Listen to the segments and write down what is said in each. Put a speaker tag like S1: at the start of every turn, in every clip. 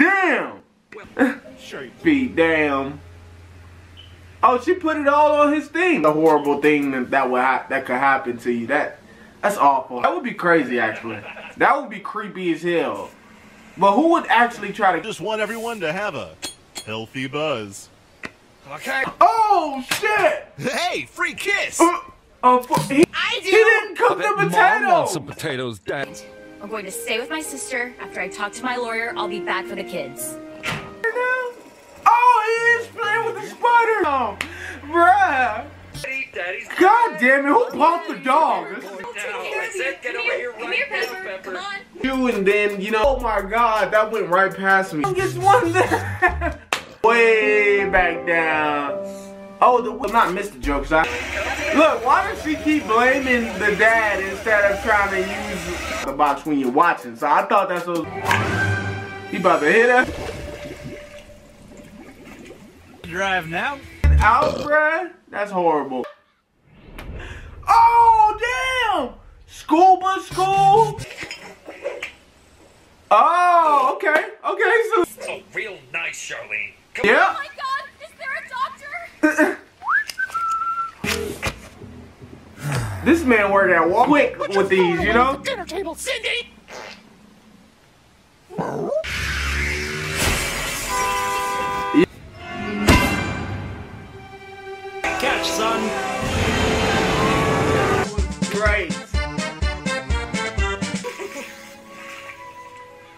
S1: Damn.
S2: Sure.
S1: Feet, damn. Oh, she put it all on his thing. The horrible thing that that would ha that could happen to you. That that's awful. That would be crazy, actually. That would be creepy as hell. But who would actually try to?
S2: Just want everyone to have a healthy buzz.
S3: Okay.
S1: Oh shit!
S2: Hey, free kiss!
S1: Uh, uh, he,
S3: I do.
S1: he didn't cook the
S4: Mom wants
S1: potatoes.
S4: some potatoes, Dad.
S5: I'm going to stay with my sister. After I talk to my lawyer, I'll be back for the kids.
S1: Oh, he is playing with the spider. Oh, bruh. God damn it! Who popped the dog?
S3: I said get over here
S5: Come
S3: right
S5: here,
S3: now,
S5: Pepper.
S3: Pepper.
S5: Come on.
S1: You and then you know. Oh my God, that went right past me. Gets one there. Way back down. Oh, the, well, not missed the jokes. I, look, why does she keep blaming the dad instead of trying to use the box when you're watching? So I thought that's what. He about to hit her.
S3: Drive now.
S1: out, bruh? That's horrible. Oh, damn! Scuba school? Oh, okay, okay, so.
S3: Oh, real nice, Charlene.
S1: Yeah. This man worked at Walmart quick with these, you know?
S3: Dinner table, Cindy. Catch, son.
S1: Great.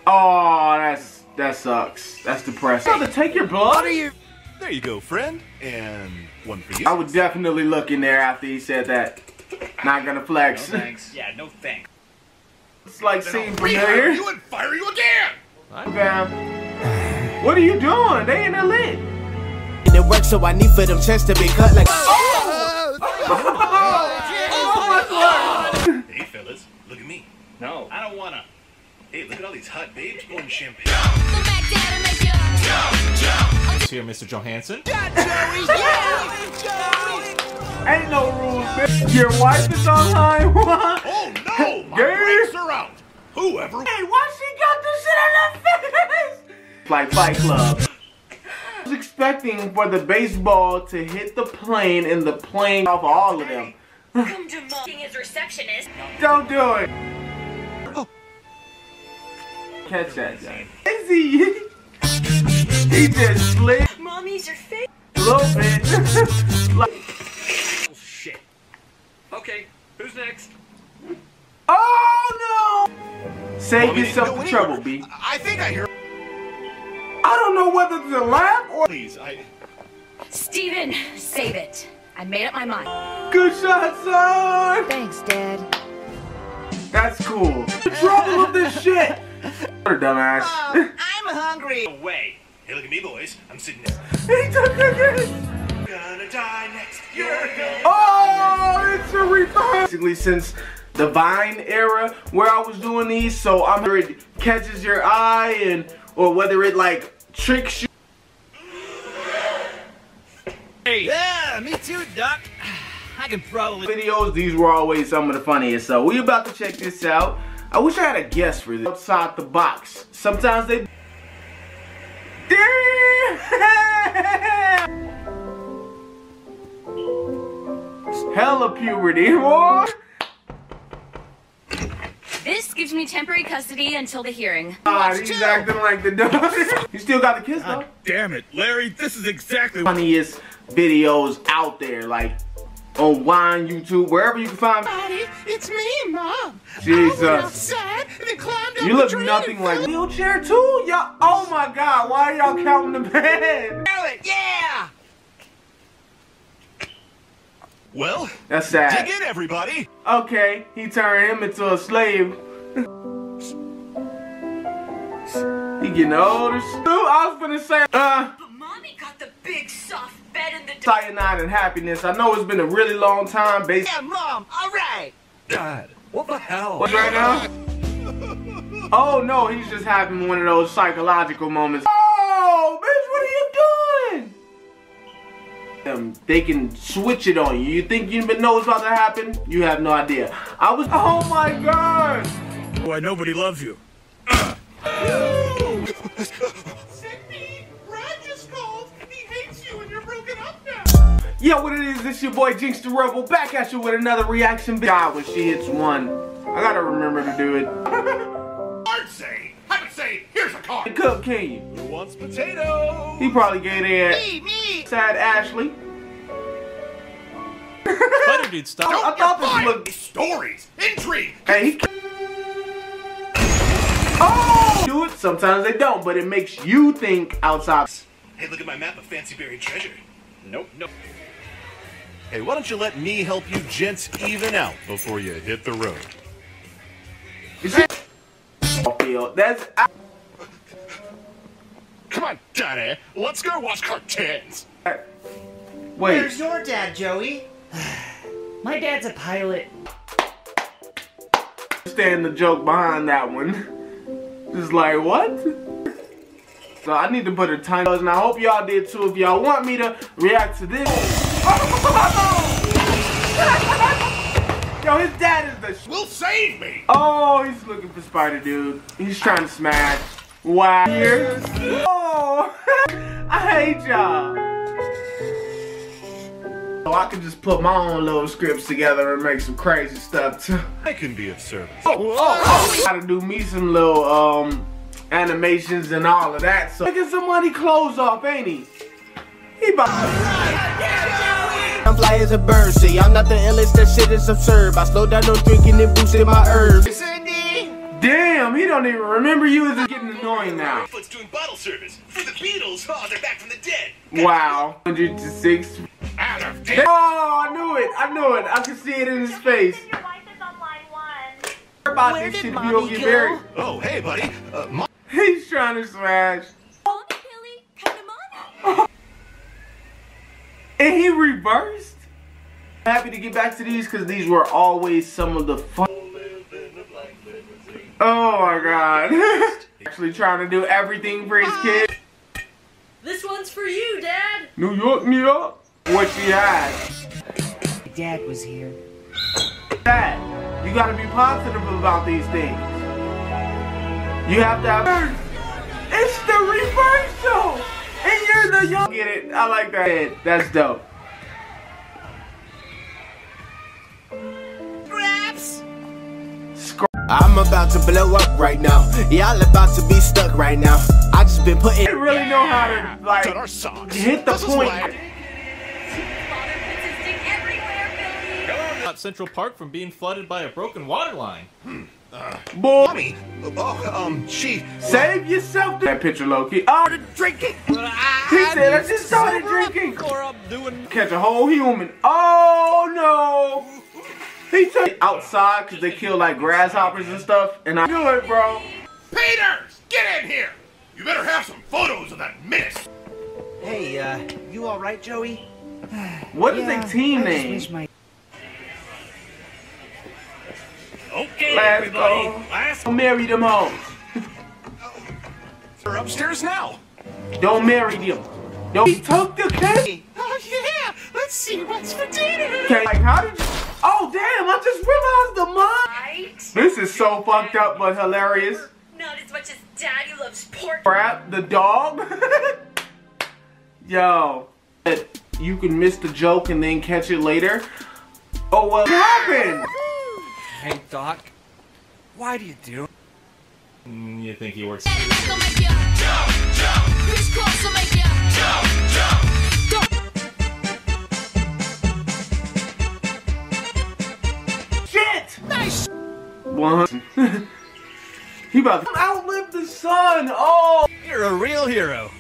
S1: Oh, that's that sucks. That's depressing. to take your blood? You?
S2: There you go, friend. And one for you.
S1: I would definitely look in there after he said that. Not gonna flex.
S3: Thanks. Yeah, no thanks.
S1: It's like seeing
S2: Rehire
S1: familiar.
S2: you and fire you again!
S1: Fam. What are you doing? They in there lit.
S6: And it works, so I need for them checks to be cut like. Oh! Oh!
S2: Oh hey, fellas, look at me.
S3: No.
S2: I don't wanna. Hey, look at all these hot babes pouring champagne. Here, Mr. Johansson.
S1: Ain't no rules, bitch. Your wife is online. What?
S2: Oh no! My
S1: Gay.
S2: brakes are out! Whoever.
S1: Hey, why she got this shit on her face? Like Fight Club. I was expecting for the baseball to hit the plane and the plane off all of them.
S5: Come to his receptionist.
S1: Don't do it. Oh. Catch that, guy. Is he? He just slid
S5: Mommy's your face.
S1: a little bit. like,
S3: Oh, shit. Okay, who's next?
S1: oh no! Save
S2: Mommy
S1: yourself the trouble. B.
S2: I think I hear.
S1: I don't know whether to laugh or
S2: Please, I.
S5: Steven, save it. I made up my mind.
S1: good shot, son.
S5: Thanks, Dad.
S1: That's cool. The trouble of this shit. What a dumbass.
S6: Oh, I'm hungry.
S2: Away. Hey, look at me, boys. I'm sitting there.
S1: He took it again.
S2: Gonna die next year.
S1: Oh, it's a replay. Basically, since the Vine era where I was doing these, so I'm sure it catches your eye and or whether it like tricks you.
S3: Hey.
S6: Yeah, me too, Doc. I can probably.
S1: Videos, these were always some of the funniest. So we about to check this out. I wish I had a guess for this. Outside the box. Sometimes they. Damn! Hella puberty, boy.
S5: This gives me temporary custody until the hearing.
S1: God, he's acting like the dog. you still got the kiss though.
S2: Damn it, Larry. This is exactly
S1: Funniest videos out there, like on Vine, YouTube, wherever you can find.
S6: It's me, Mom.
S1: Jesus.
S6: outside and then climbed up
S1: You look nothing like wheelchair too, y'all. Oh my God, why are y'all counting the bed?
S6: Yeah.
S2: Well,
S1: That's sad.
S2: dig in, everybody.
S1: Okay, he turned him into a slave. he getting older. Dude, I was gonna say, uh,
S5: But Mommy got the big soft bed in the
S1: cyanide and happiness. I know it's been a really long time, based
S6: Yeah, Mom. All right.
S3: Dad, what the hell?
S1: What's right now? Oh no, he's just having one of those psychological moments. Oh, bitch, what are you doing? them. They can switch it on you. You think you know what's about to happen? You have no idea. I was, oh my God.
S2: Why nobody loves you.
S1: Yo, what it is, This your boy Jinx Da Rebel back at you with another reaction video. God, when she hits one, I gotta remember to do it.
S2: Hard say, I'd say, here's a card.
S1: Cook, can you?
S2: Who wants potato?
S1: He probably gave it. Me, me. Sad Ashley.
S4: Butter dude, stop.
S1: I thought this
S2: Fine.
S1: looked.
S2: Stories, intrigue.
S1: Hey, he. Oh! Do it. Sometimes they don't, but it makes you think outside.
S2: Hey, look at my map of fancy buried treasure.
S3: Nope, nope.
S7: Hey, why don't you let me help you gents even out before you hit the road?
S1: Is it? Field. That's.
S2: Come on, Daddy. Let's go watch cartoons.
S1: Wait.
S8: Where's your dad, Joey?
S9: My dad's a pilot.
S1: Understand the joke behind that one. Just like what? So I need to put a time and I hope y'all did too. If y'all want me to react to this. Yo, his dad is the. Sh-
S2: Will save me.
S1: oh, he's looking for Spider Dude. He's trying to smash. Wow. Oh, I hate y'all. So I can just put my own little scripts together and make some crazy stuff too.
S7: I can be of service.
S1: Oh, oh, oh. Gotta do me some little um animations and all of that. So making some money clothes off, ain't he? He about
S6: I'm fly as a bird, see, I'm not the illest, that shit is absurd. I slow down on drinking and boosted my herbs.
S1: Damn, he don't even remember you as getting annoying now.
S2: Foot's doing bottle service for the Beatles. Oh, they're back from the dead.
S1: Wow. 106.
S2: Out of dead.
S1: Oh, I knew it. I knew it. I could see it in his face.
S10: Your wife is on line one.
S1: About this shit, you don't get married.
S2: Oh, hey, buddy. Uh,
S1: He's trying to smash.
S5: Call me, Billy. Come on.
S1: And he reversed. Happy to get back to these because these were always some of the fun. Oh my god. Actually trying to do everything for his kid.
S9: This one's for you, Dad.
S1: New York, New York. What she had.
S8: Dad was here.
S1: Dad, you gotta be positive about these things. You have to have. It's the reversal! And you're the young. Get it? I like that. That's dope.
S6: I'm about to blow up right now. Y'all about to be stuck right now. I just been putting.
S1: They really know how to like
S2: Cut our socks.
S1: hit the
S2: This is
S1: point.
S4: Central Park from being flooded by a broken water line.
S1: Boy,
S2: Mommy. Oh, um, she.
S1: save yourself. That picture, Loki. Oh,
S2: Drinking.
S1: he said I just started drinking.
S4: Or doing.
S1: Catch a whole human. Oh no. He took it outside because they kill like grasshoppers and stuff. And I do it, bro.
S2: Peters, get in here. You better have some photos of that miss.
S8: Hey, uh, you alright, Joey?
S1: What is
S8: Yeah,
S1: a team
S8: I
S1: name?
S8: wish my-
S3: Okay,
S1: Let's
S3: everybody.
S1: go.
S3: Last
S1: Don't marry them all.
S2: They're upstairs now.
S1: Don't marry them. Don't he took the cake.
S2: Oh, yeah. Let's see what's for dinner.
S1: Okay, like how did you? Oh damn! I just realized the mom.
S5: Right?
S1: This is so fucked up but hilarious.
S5: Not as much as Daddy loves pork.
S1: Crap, the dog. Yo, you can miss the joke and then catch it later. Oh well, what happened?
S4: Hey, Doc. Why do you do? Mm, you think he works?
S1: Shit! Nice. One. he about to outlive the sun. Oh.
S4: You're a real hero.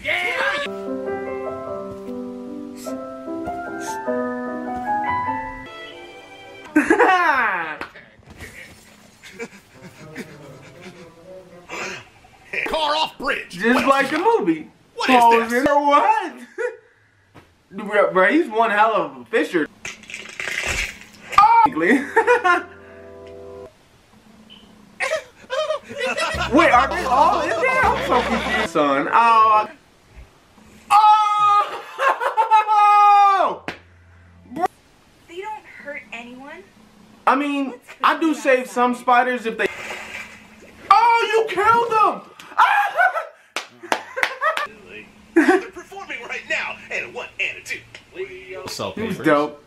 S2: Car off bridge.
S1: Just like the movie.
S2: What is
S1: Posing
S2: this?
S1: or what? Bro, bro, he's one hell of a fisher. Oh! Wait, are they all in there? I'm so confused, son. Oh. Oh!
S10: They don't hurt anyone.
S1: I mean, I do save some spiders if they. Oh, you killed them!
S2: They're performing right now. And a one and a two.
S4: Sell
S1: He was
S4: papers.
S1: dope.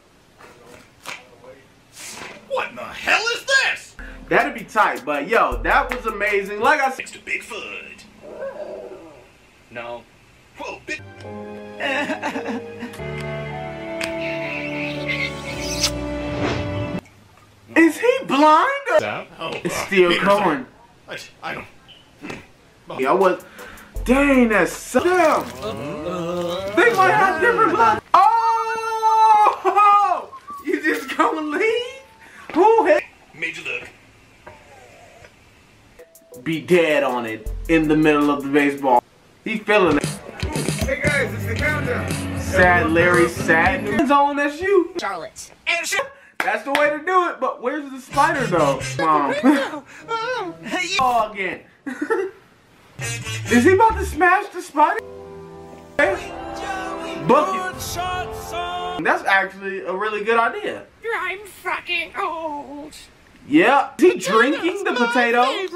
S2: What in the hell is this?
S1: That'd be tight, but yo, that was amazing. Like I said,
S2: Next to Bigfoot.
S3: No.
S2: Whoa, big.
S1: is he blind? Or
S2: Oh,
S1: it's
S2: uh,
S1: still
S2: Peter,
S1: going.
S2: I, I don't.
S1: Yeah, I was. Dang, that's so damn. They might have different blood. Oh! You just gonna leave? Who hit?
S2: Made you look.
S1: Be dead on it in the middle of the baseball. He feeling it. Hey guys, it's the countdown. Sad Larry, sad news on that's you.
S5: Charlotte.
S1: That's the way to do it, but where's the spider though? Mom. oh, again. Is he about to smash the spider? Bucket. That's actually a really good idea.
S9: I'm fucking old.
S1: Yeah. Is he drinking the potatoes?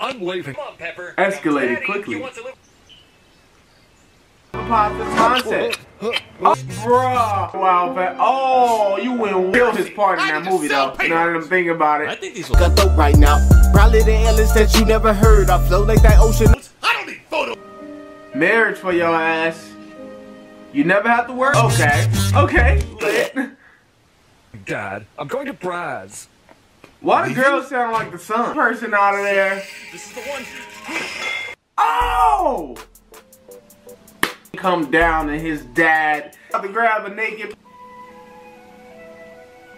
S3: I'm leaving. Come on, Pepper.
S1: Escalated
S3: Daddy,
S1: quickly.
S3: You want to live?
S1: Positive mindset. Oh, bruh. Wow, fat. Oh, you went real his part in that movie though. Now that I'm thinking about it.
S4: I think these will.
S6: Got dope right now. Probably the illest that you never heard. I flow like that ocean.
S2: I don't need photos.
S1: Marriage for your ass. You never have to work? Okay. Okay. Lit.
S3: Dad, I'm going to Braz.
S1: Why do girls sound like the sun person out of there?
S3: This is the one.
S1: Oh! Come down and his dad about to grab a naked.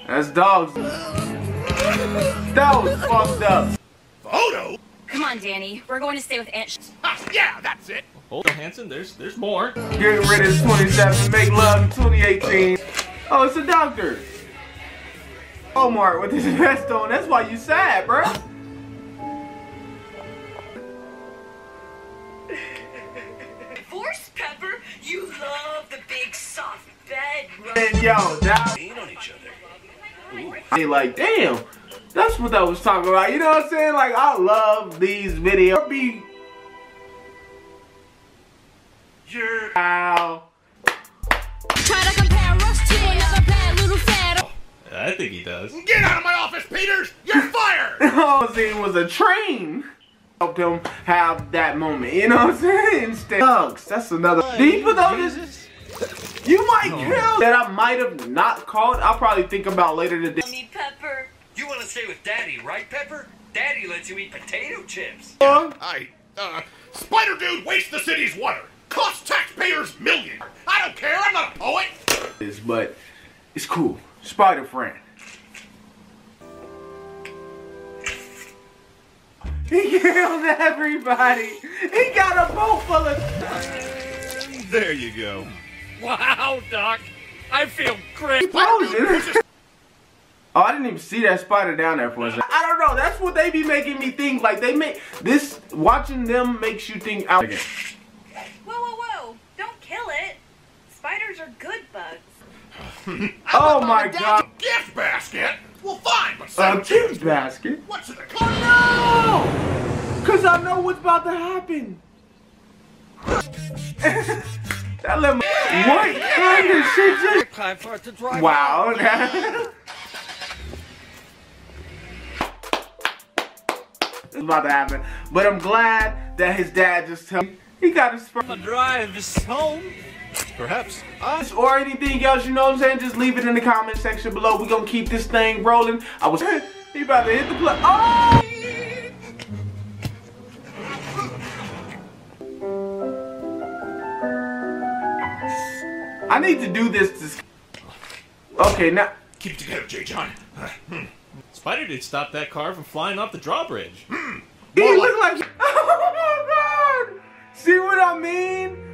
S1: That's dogs. That was fucked up.
S2: Photo?
S5: Come on, Danny. We're going to stay with Aunt. Sh-
S2: Ah, yeah, that's it.
S4: Hold on, Hanson. There's there's more.
S1: Getting rid of 27, make love in 2018. Oh, it's a doctor. Omar with his vest on. That's why you sad, bruh.
S9: Force Pepper, you love the big soft bed.
S1: And yo, that
S2: Lean on each other.
S1: I like, damn, that's what I was talking about. You know what I'm saying? Like, I love these videos. Be
S5: little fat.
S4: I think he does.
S2: Get out of my office, Peters! You're fired!
S1: All I seen was a train. Helped him have that moment. You know what I'm saying? Instead, thugs. That's another. Did he put those? You might kill that I might have not called. I'll probably think about later today.
S9: Me Pepper.
S3: You want to stay with Daddy, right, Pepper? Daddy lets you eat potato chips.
S2: I, uh, Spider Dude wastes the city's water.
S1: This, but it's cool. Spider friend. He killed everybody. He got a boat full of
S7: There you go.
S3: Wow, Doc. I feel great.
S1: Oh, I didn't even see that spider down there for a second. I don't know. That's what they be making me think. Like they make this watching them makes you think out.
S10: Whoa, whoa, whoa. Don't kill it. Spiders are good bugs.
S1: Oh my god.
S2: Gift basket? Well, fine, but
S1: A
S2: seven
S1: gift basket?
S2: What's in the car?
S1: No! Cause I know what's about to happen. that let me. What kind of shit just?
S3: Time for it to drive.
S1: Wow. it's about to happen. But I'm glad that his dad just told me he got his first.
S3: Drive us home.
S7: Perhaps.
S1: Us Or anything else, you know what I'm saying? Just leave it in the comment section below. we gonna keep this thing rolling. I was he about to hit the play. Oh! I need to do this to Okay, now
S2: Keep it together, J. John.
S4: Spider did stop that car from flying off the drawbridge.
S1: he look like Oh my god! See what I mean?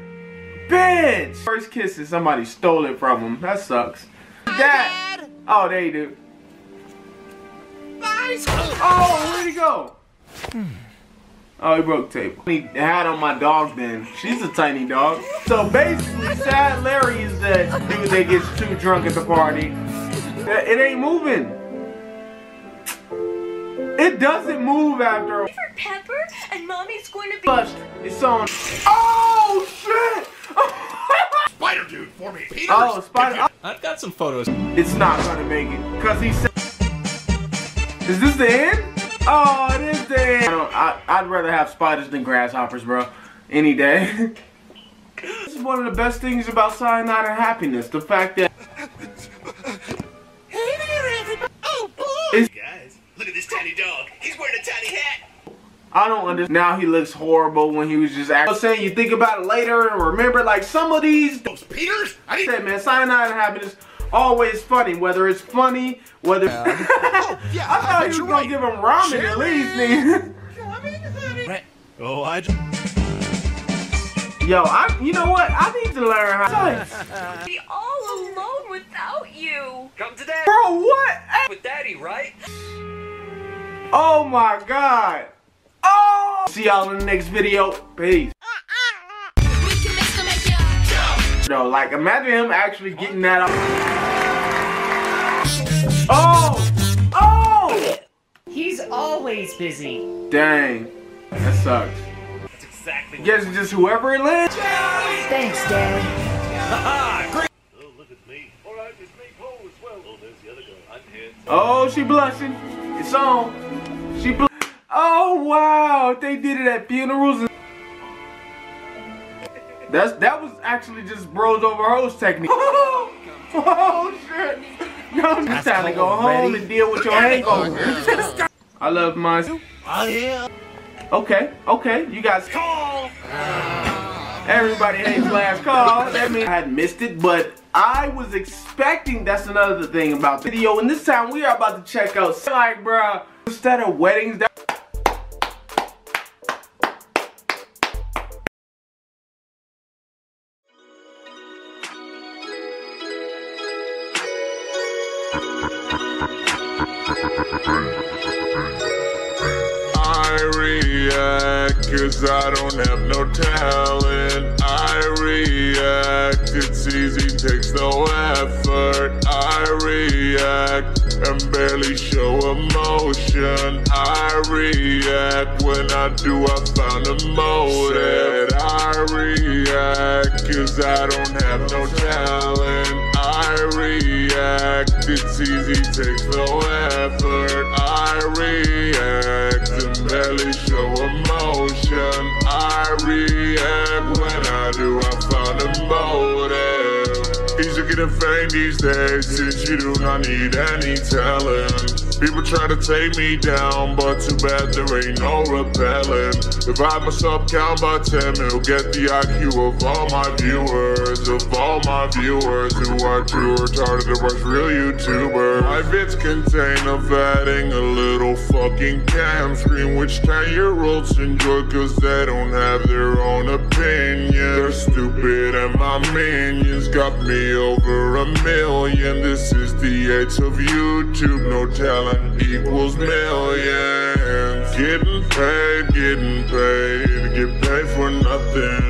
S1: Bitch! First kisses, somebody stole it from him. That sucks. Dad! Oh, there you do. Oh, where'd he go? Hmm. Oh, he broke table. He had on my dog then. She's a tiny dog. So basically, Sad Larry is the dude that gets too drunk at the party. It ain't moving. It doesn't move after a
S9: For Pepper, and Mommy's going to be.
S1: flushed. It's on. Oh, shit!
S2: Spider Dude for me, Peter.
S1: Oh, Spider.
S4: I've got some photos.
S1: It's not gonna make it. Cause he said. Is this the end? Oh, it is the end. I I'd rather have spiders than grasshoppers, bro. Any day. this is one of the best things about cyanide and happiness. The fact that. I don't understand. Now he looks horrible when he was just acting. I'm saying you think about it later and remember, like some of these.
S2: Those Peters? I need
S1: said, man, cyanide and happiness always funny. Whether it's funny, whether.
S2: yeah, oh,
S1: I thought he was gonna
S2: right.
S1: give him ramen at least, nigga.
S7: Oh, I just.
S1: Yo, I, you know what? I need to learn how.
S9: Be all alone without you.
S3: Come to daddy.
S1: Bro, what?
S3: With daddy, right?
S1: Oh my god. Oh! See y'all in the next video. Peace. No, like imagine him actually getting that up. Oh! Oh!
S8: He's always busy.
S1: Dang. That sucks.
S3: That's exactly
S1: Guess it's just whoever it lands.
S8: Thanks, Dad.
S7: Oh, look at me. All right, it's me, Paul, as well. Oh, there's the other guy. I'm here.
S1: Oh, she blushing. It's on. She bl Oh wow, they did it at funerals. That's that was actually just bros over hoes technique. oh shit. Yo, it's time to go home and deal with your hangover. I love mine.
S7: Oh.
S1: Okay, okay, you guys call. Everybody hates last call. That means I had missed it, but I was expecting. That's another thing about the video. And this time we are about to check out. Like, bruh, instead of weddings,
S11: cause I don't have no talent. I react, it's easy, takes no effort. I react and barely show emotion. I react when I do, I found a motive. I react cause I don't have no talent. I react, it's easy, takes no effort. I react barely show emotion. I react when I do, I found a motive. Easy getting fame these days since you do not need any talent. People try to take me down, but too bad there ain't no repellent. Divide myself count by 10, it'll get the IQ of all my viewers, of all my viewers who are too retarded to watch real YouTubers. My vids contain of adding a little fucking cam screen, which 10 year olds enjoy cause they don't have their own opinion. Stupid and my minions got me over a million. This is the age of YouTube, no talent equals millions. Getting paid, getting paid, get paid for nothing.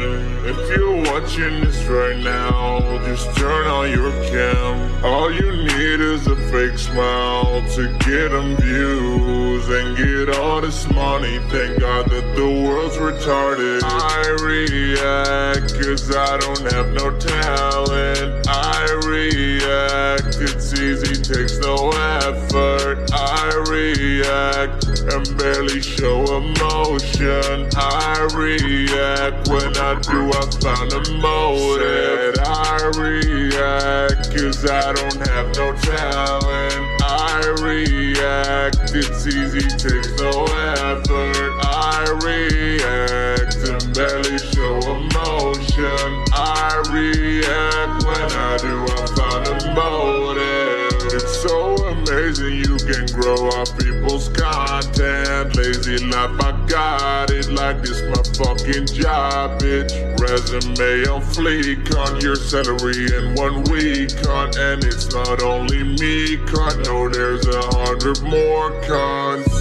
S11: If you're watching this right now, just turn on your cam. All you need is a fake smile to get them views and get all this money. Thank God that the world's retarded. I react cause I don't have no talent. I react, it's easy, takes no effort. I react and barely show emotion. I react when I do, I found a motive. I react cause I don't have no talent. I react, it's easy, takes no effort. I react and barely show emotion. I react when I do, I found a motive. It's so amazing can grow up people's content. Lazy life, I got it like this my fucking job, bitch. Resume on fleek on your salary in one week, cunt. And it's not only me, cunt. No, there's a hundred more cunts.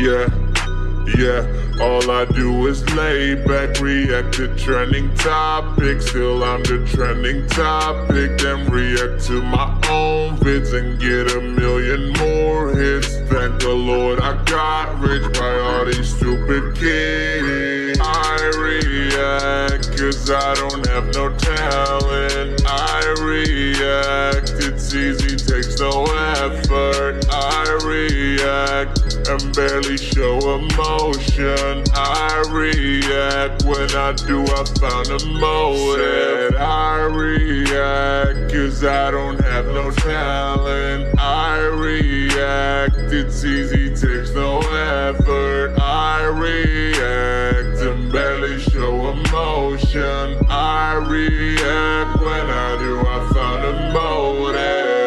S11: Yeah. Yeah, all I do is lay back, react to trending topics. Still I'm the trending topic. Then react to my own vids and get a million more hits. Thank the Lord I got rich by all these stupid kids. I react cause I don't have no talent. I react, it's easy, takes no effort. I react and barely show emotion. I react when I do, I found a motive. I react cause I don't have no talent. I react, it's easy, takes no effort. I react and barely show emotion. I react when I do, I found a motive.